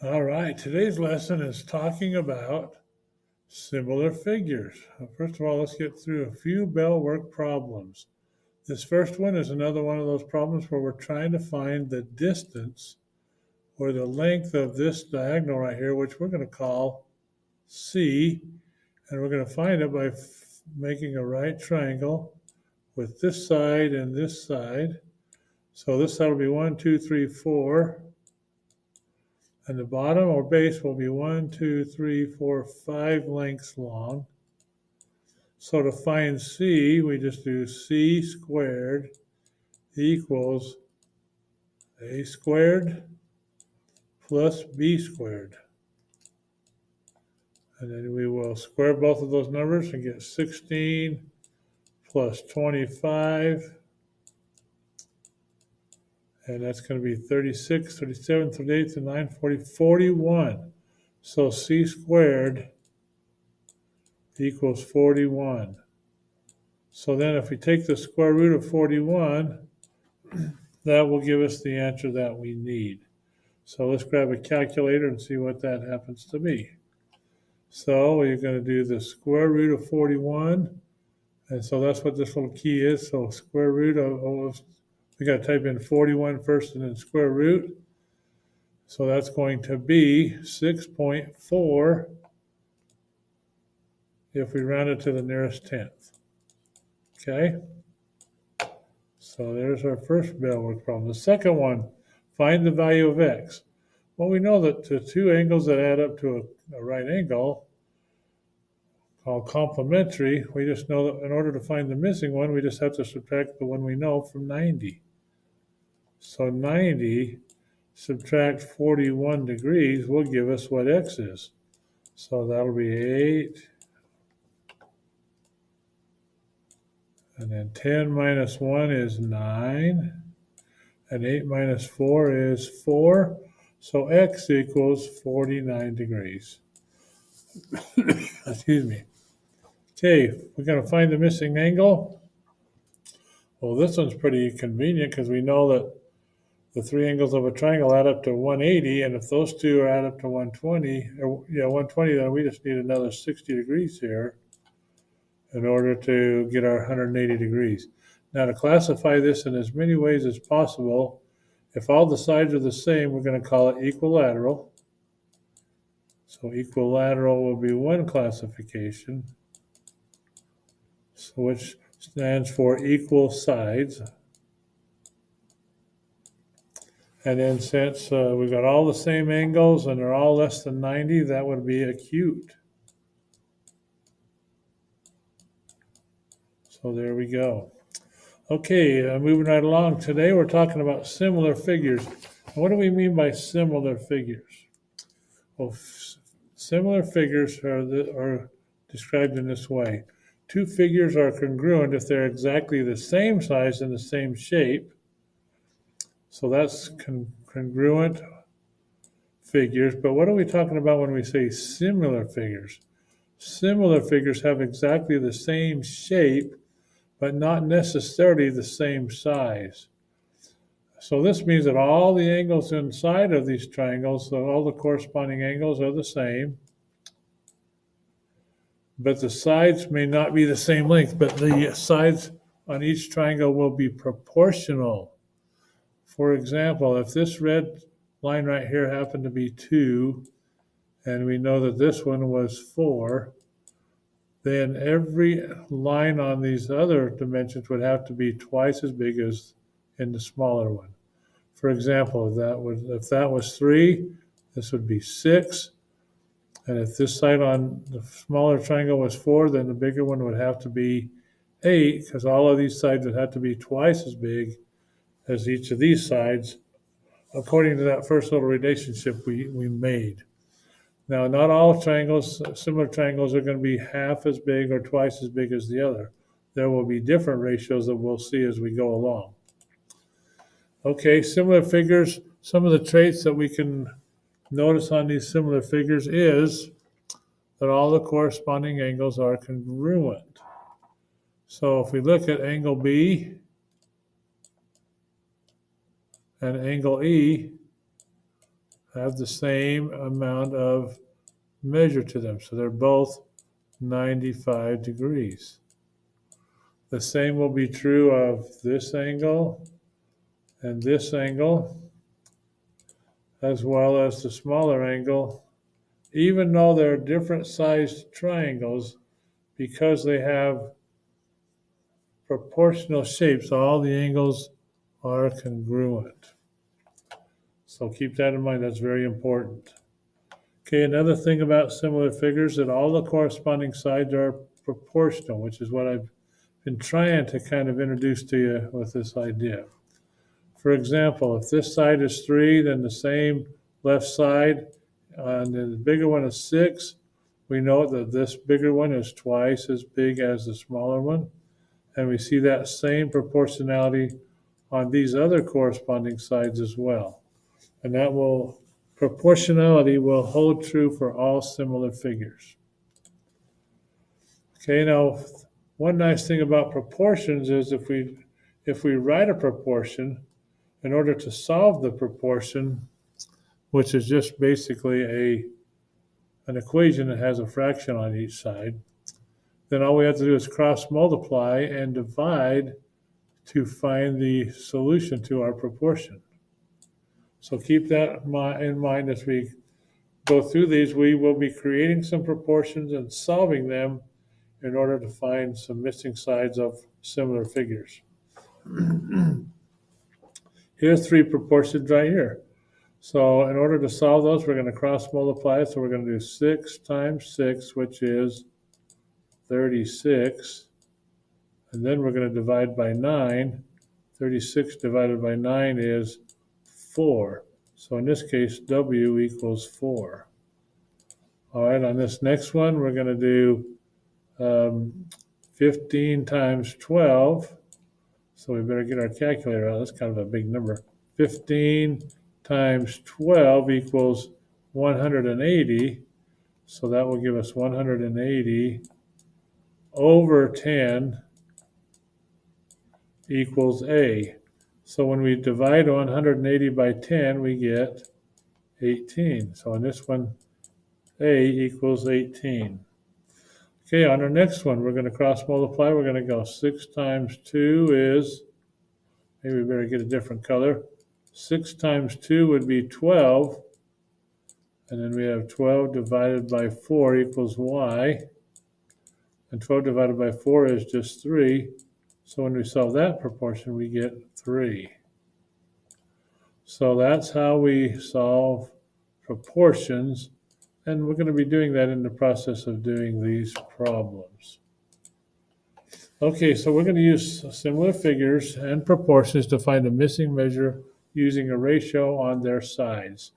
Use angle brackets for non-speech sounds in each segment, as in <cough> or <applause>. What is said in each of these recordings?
All right, today's lesson is talking about similar figures. First of all, let's get through a few bell work problems. This first one is another one of those problems where we're trying to find the distance or the length of this diagonal right here, which we're going to call C, and we're going to find it by making a right triangle with this side and this side. So this side will be one, two, three, four and the bottom or base will be one, two, three, four, five lengths long. So to find C, we just do C squared equals A squared plus B squared. And then we will square both of those numbers and get 16 plus 25 and that's going to be 36, 37, 38, 39, 40, 41. So c squared equals 41. So then if we take the square root of 41, that will give us the answer that we need. So let's grab a calculator and see what that happens to be. So we're going to do the square root of 41. And so that's what this little key is. So square root of, of we got to type in 41 first and then square root. So that's going to be 6.4 if we round it to the nearest tenth. Okay? So there's our first bell work problem. The second one, find the value of x. Well, we know that the two angles that add up to a, a right angle called complementary, we just know that in order to find the missing one, we just have to subtract the one we know from 90. So 90 subtract 41 degrees will give us what x is. So that'll be 8. And then 10 minus 1 is 9. And 8 minus 4 is 4. So x equals 49 degrees. <coughs> Excuse me. Okay, we're going to find the missing angle. Well, this one's pretty convenient because we know that the three angles of a triangle add up to 180, and if those two add up to 120, or, yeah, 120, then we just need another 60 degrees here in order to get our 180 degrees. Now to classify this in as many ways as possible, if all the sides are the same, we're going to call it equilateral. So equilateral will be one classification, so which stands for equal sides. And then since uh, we've got all the same angles and they're all less than 90, that would be acute. So there we go. Okay, uh, moving right along. Today we're talking about similar figures. What do we mean by similar figures? Well, similar figures are, the, are described in this way. Two figures are congruent if they're exactly the same size and the same shape so that's con- congruent figures. But what are we talking about when we say similar figures? Similar figures have exactly the same shape, but not necessarily the same size. So this means that all the angles inside of these triangles, so all the corresponding angles are the same, but the sides may not be the same length, but the sides on each triangle will be proportional for example, if this red line right here happened to be 2, and we know that this one was 4, then every line on these other dimensions would have to be twice as big as in the smaller one. For example, if that was if that was 3, this would be 6. And if this side on the smaller triangle was 4, then the bigger one would have to be 8, because all of these sides would have to be twice as big as each of these sides, according to that first little relationship we, we made. Now, not all triangles, similar triangles, are going to be half as big or twice as big as the other. There will be different ratios that we'll see as we go along. Okay, similar figures, some of the traits that we can notice on these similar figures is that all the corresponding angles are congruent. So if we look at angle B, and angle E, have the same amount of measure to them. So they're both 95 degrees. The same will be true of this angle and this angle, as well as the smaller angle, even though they're different sized triangles, because they have proportional shapes, all the angles are congruent. So keep that in mind, that's very important. Okay, another thing about similar figures that all the corresponding sides are proportional, which is what I've been trying to kind of introduce to you with this idea. For example, if this side is 3, then the same left side, uh, and the bigger one is 6, we know that this bigger one is twice as big as the smaller one. And we see that same proportionality on these other corresponding sides as well. And that will, proportionality will hold true for all similar figures. Okay, now one nice thing about proportions is if we if we write a proportion, in order to solve the proportion, which is just basically a an equation that has a fraction on each side, then all we have to do is cross multiply and divide to find the solution to our proportion. So keep that in mind as we go through these. We will be creating some proportions and solving them in order to find some missing sides of similar figures. <clears throat> Here's three proportions right here. So in order to solve those, we're going to cross multiply. So we're going to do 6 times 6, which is 36. And then we're going to divide by 9. 36 divided by 9 is 4. So in this case, W equals 4. All right, on this next one, we're going to do um, 15 times 12. So we better get our calculator out. That's kind of a big number. 15 times 12 equals 180. So that will give us 180 over 10 equals A. So when we divide 180 by 10, we get 18. So on this one, A equals 18. Okay, on our next one, we're going to cross multiply. We're going to go 6 times 2 is, maybe we better get a different color. 6 times 2 would be 12. And then we have 12 divided by 4 equals y. And 12 divided by 4 is just 3. So when we solve that proportion, we get 3. So that's how we solve proportions and we're going to be doing that in the process of doing these problems. Okay, so we're going to use similar figures and proportions to find a missing measure using a ratio on their sides.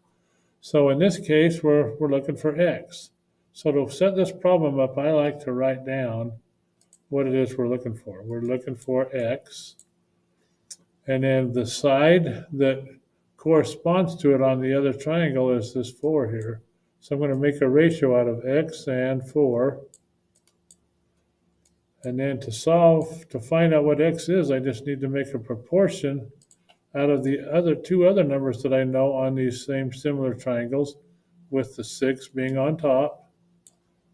So in this case, we're, we're looking for x. So to set this problem up, I like to write down what it is we're looking for. We're looking for x. And then the side that corresponds to it on the other triangle is this 4 here. So I'm going to make a ratio out of x and 4. And then to solve, to find out what x is, I just need to make a proportion out of the other two other numbers that I know on these same similar triangles, with the 6 being on top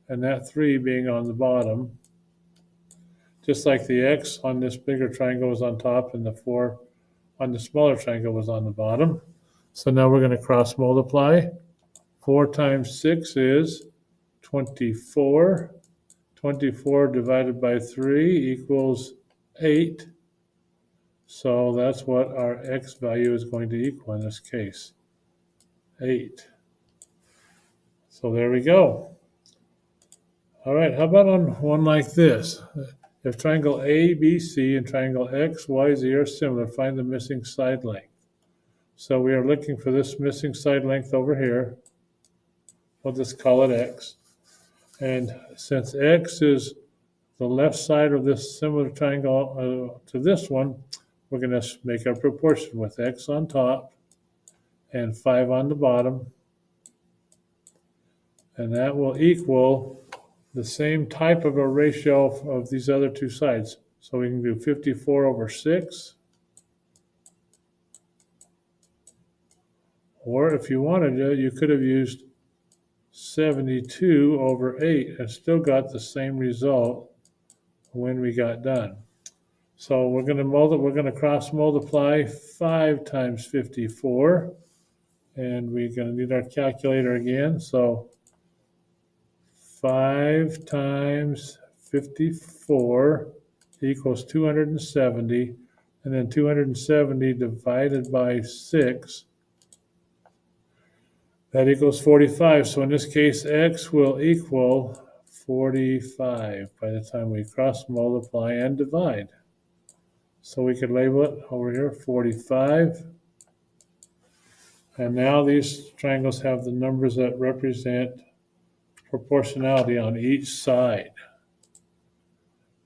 and that 3 being on the bottom. Just like the x on this bigger triangle was on top and the 4 on the smaller triangle was on the bottom. So now we're going to cross multiply. 4 times 6 is 24. 24 divided by 3 equals 8. So that's what our x value is going to equal in this case, 8. So there we go. All right, how about on one like this? If triangle ABC and triangle XYZ are similar, find the missing side length. So we are looking for this missing side length over here. We'll just call it x. And since x is the left side of this similar triangle uh, to this one, we're going to make our proportion with x on top and 5 on the bottom. And that will equal the same type of a ratio of these other two sides. So we can do 54 over 6 Or if you wanted to, you could have used 72 over 8 and still got the same result when we got done. So we're going to multiply, we're going to cross multiply 5 times 54 and we're going to need our calculator again. So 5 times 54 equals 270 and then 270 divided by 6 that equals 45. So in this case, x will equal 45 by the time we cross multiply and divide. So we could label it over here 45. And now these triangles have the numbers that represent proportionality on each side.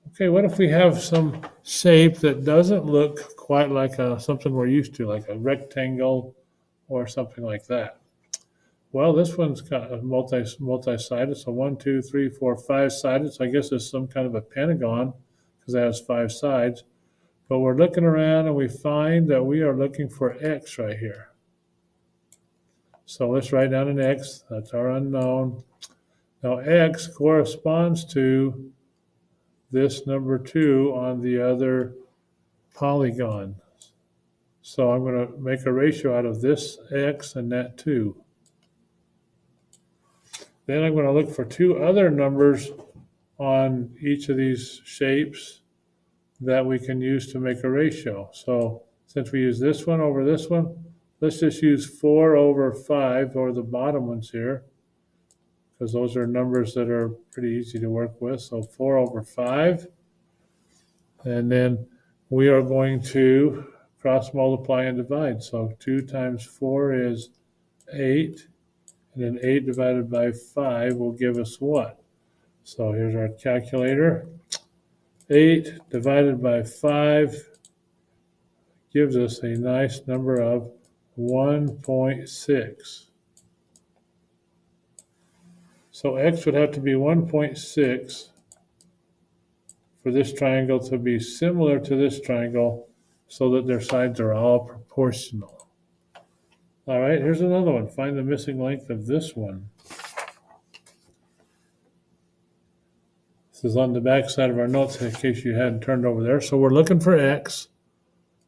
Okay, what if we have some shape that doesn't look quite like a, something we're used to, like a rectangle or something like that? Well, this one's got a multi multi-sided, so one, two, three, four, five sided. So I guess it's some kind of a pentagon because it has five sides. But we're looking around and we find that we are looking for x right here. So let's write down an x. That's our unknown. Now x corresponds to this number two on the other polygon. So I'm going to make a ratio out of this x and that 2. Then I'm going to look for two other numbers on each of these shapes that we can use to make a ratio. So since we use this one over this one, let's just use 4 over 5, or the bottom ones here, because those are numbers that are pretty easy to work with. So 4 over 5. And then we are going to cross multiply and divide. So 2 times 4 is 8. And then 8 divided by 5 will give us what? So here's our calculator. 8 divided by 5 gives us a nice number of 1.6. So x would have to be 1.6 for this triangle to be similar to this triangle so that their sides are all proportional. All right, here's another one. Find the missing length of this one. This is on the back side of our notes in case you hadn't turned over there. So we're looking for x.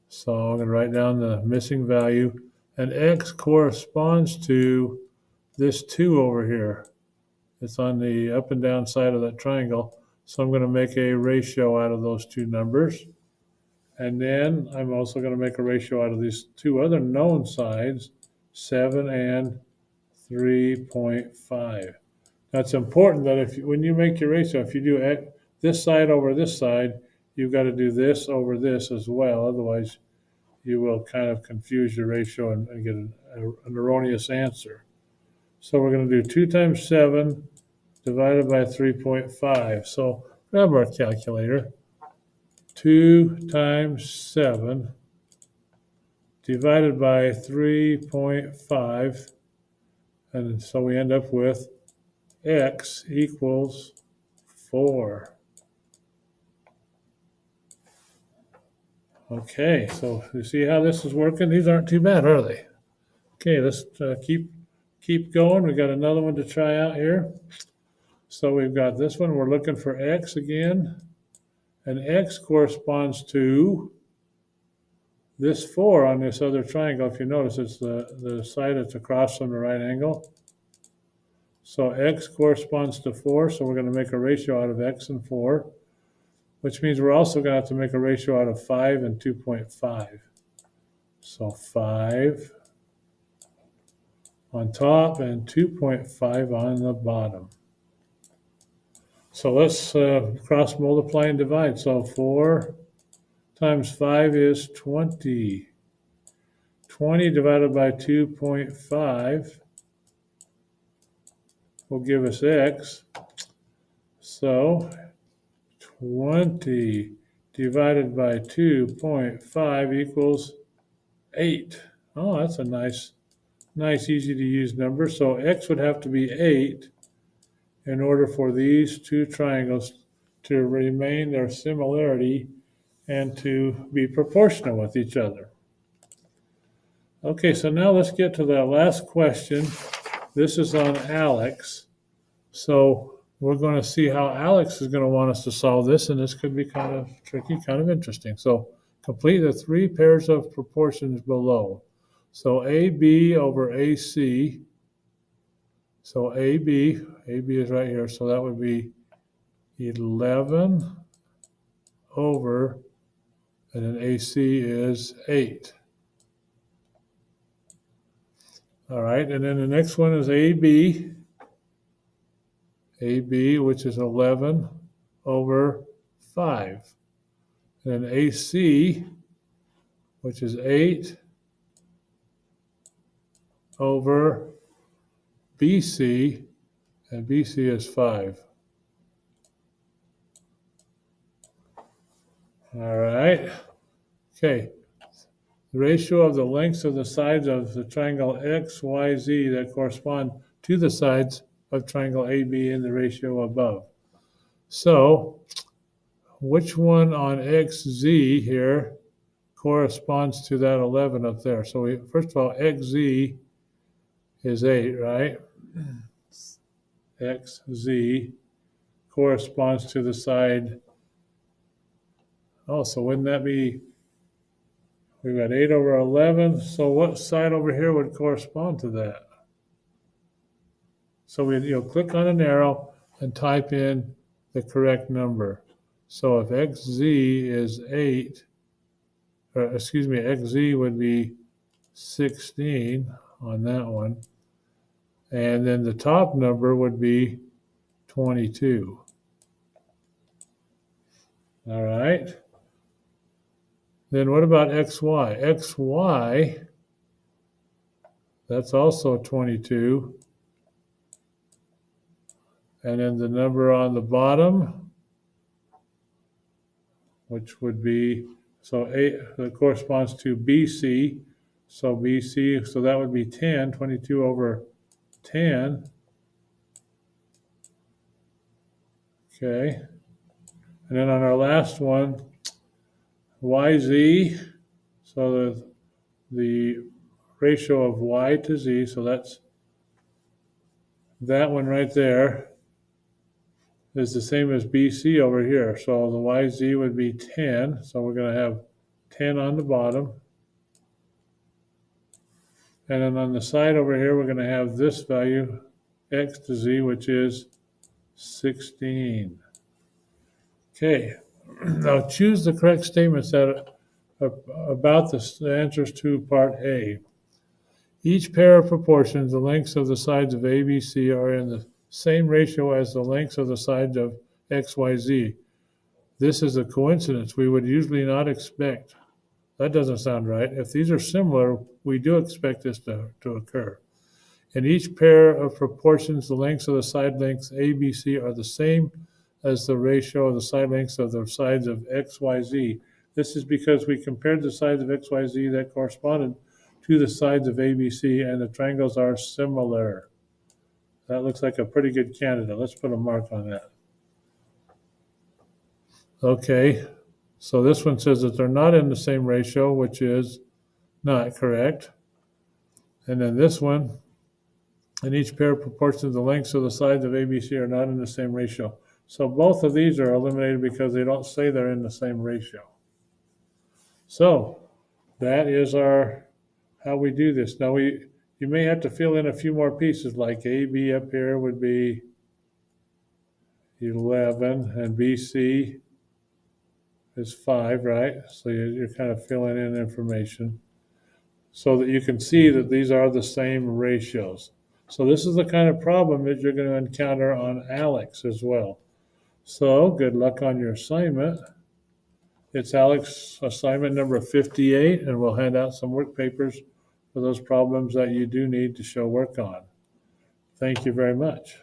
So I'm going to write down the missing value. And x corresponds to this 2 over here. It's on the up and down side of that triangle. So I'm going to make a ratio out of those two numbers. And then I'm also going to make a ratio out of these two other known sides 7 and 3.5. Now it's important that if when you make your ratio, if you do this side over this side, you've got to do this over this as well. Otherwise, you will kind of confuse your ratio and, and get an, an erroneous answer. So we're going to do 2 times 7 divided by 3.5. So grab our calculator. 2 times 7 divided by 3.5. And so we end up with x equals 4. Okay, so you see how this is working? These aren't too bad, are they? Okay, let's uh, keep keep going. We got another one to try out here. So we've got this one. We're looking for x again. And x corresponds to this 4 on this other triangle, if you notice, it's the, the side that's across from the right angle. So x corresponds to 4, so we're going to make a ratio out of x and 4, which means we're also going to have to make a ratio out of 5 and 2.5. So 5 on top and 2.5 on the bottom. So let's uh, cross multiply and divide. So 4 times 5 is 20. 20 divided by 2.5 will give us x. So 20 divided by 2.5 equals 8. Oh, that's a nice, nice, easy to use number. So x would have to be 8 in order for these two triangles to remain their similarity and to be proportional with each other. Okay, so now let's get to that last question. This is on ALEKS. So we're going to see how ALEKS is going to want us to solve this, and this could be kind of tricky, kind of interesting. So complete the three pairs of proportions below. So AB over AC. So AB, AB is right here, so that would be 11 over, and then AC is 8. All right, and then the next one is AB. AB, which is 11 over 5. And then AC, which is 8 over BC, and BC is 5. All right. Okay. The ratio of the lengths of the sides of the triangle XYZ that correspond to the sides of triangle AB in the ratio above. So, which one on XZ here corresponds to that 11 up there? So, we, first of all, XZ is 8, right? XZ corresponds to the side. Oh, so wouldn't that be We've got 8 over 11. So what side over here would correspond to that? So we, you'll click on an arrow and type in the correct number. So if xz is 8, or excuse me, xz would be 16 on that one. And then the top number would be 22. All right. Then what about xy? xy, that's also 22. And then the number on the bottom, which would be, so 8 that corresponds to BC. So BC, so that would be 10, 22 over 10. Okay. And then on our last one, yz, so the, the ratio of y to z, so that's that one right there is the same as BC over here. So the YZ would be 10. So we're going to have 10 on the bottom. And then on the side over here, we're going to have this value, X to Z, which is 16. Okay, <clears throat> now choose the correct statements that about the answers to part A. Each pair of proportions, the lengths of the sides of ABC are in the same ratio as the lengths of the sides of XYZ. This is a coincidence we would usually not expect. That doesn't sound right. If these are similar, we do expect this to, to occur. In each pair of proportions, the lengths of the side lengths ABC are the same as the ratio of the side lengths of the sides of XYZ. This is because we compared the sides of XYZ that corresponded to the sides of ABC, and the triangles are similar. That looks like a pretty good candidate. Let's put a mark on that. Okay, so this one says that they're not in the same ratio, which is not correct. And then this one, in each pair of proportions, the lengths of the sides of ABC are not in the same ratio. So both of these are eliminated because they don't say they're in the same ratio. So that is our how we do this. Now we you may have to fill in a few more pieces like AB up here would be 11 and BC is 5, right? So you're kind of filling in information so that you can see that these are the same ratios. So this is the kind of problem that you're going to encounter on ALEKS as well. So good luck on your assignment. It's ALEKS assignment number 58, and we'll hand out some work papers for those problems that you do need to show work on. Thank you very much.